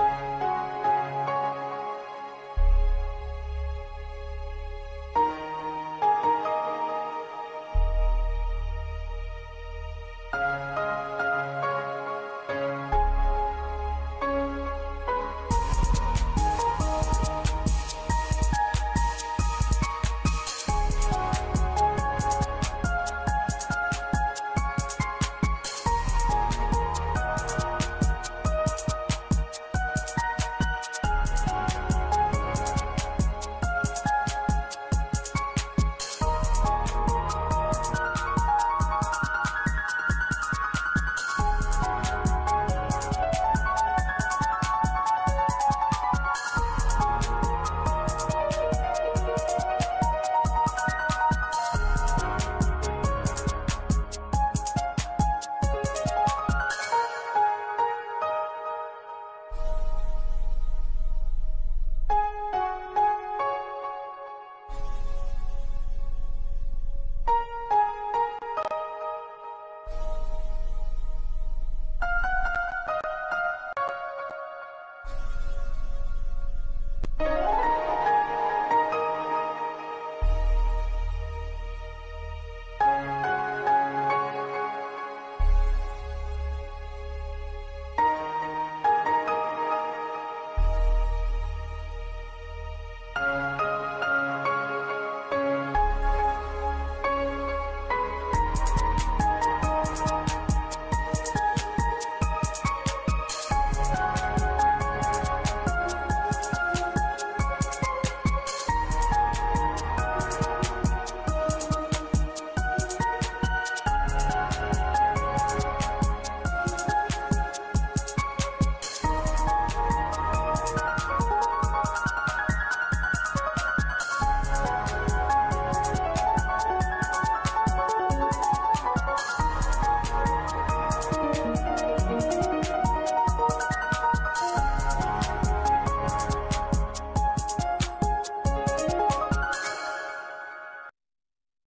Bye.